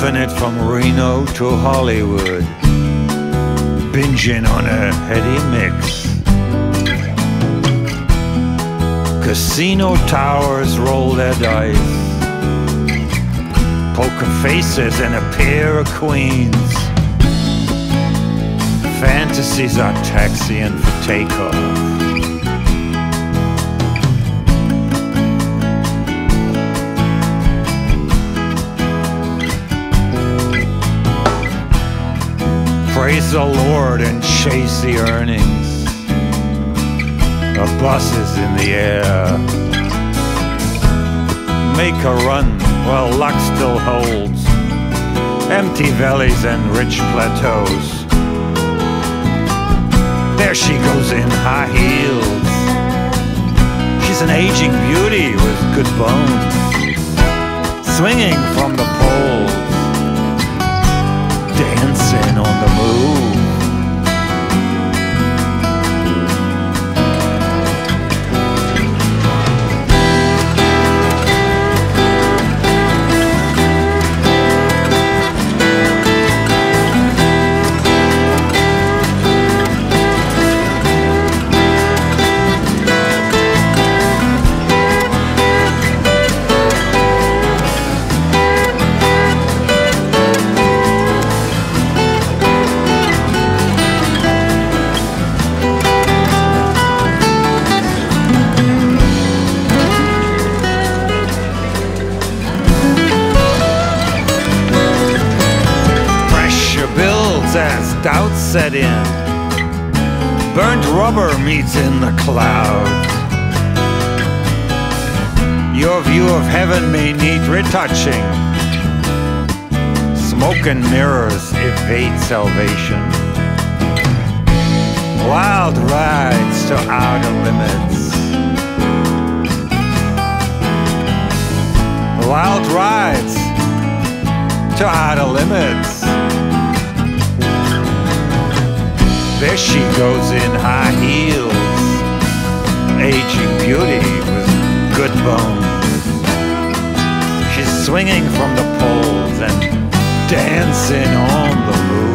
from Reno to Hollywood, binging on a heady mix. Casino towers roll their dice, poker faces and a pair of queens. Fantasies are taxiing for takeoff. Praise the Lord and chase the earnings. A bus is in the air. Make a run while luck still holds. Empty valleys and rich plateaus. There she goes in high heels. She's an aging beauty with good bones. Swinging from the as doubts set in. Burnt rubber meets in the clouds. Your view of heaven may need retouching. Smoke and mirrors evade salvation. Wild rides to outer limits. Wild rides to outer limits. There she goes in high heels, aging beauty with good bones. She's swinging from the poles and dancing on the moon.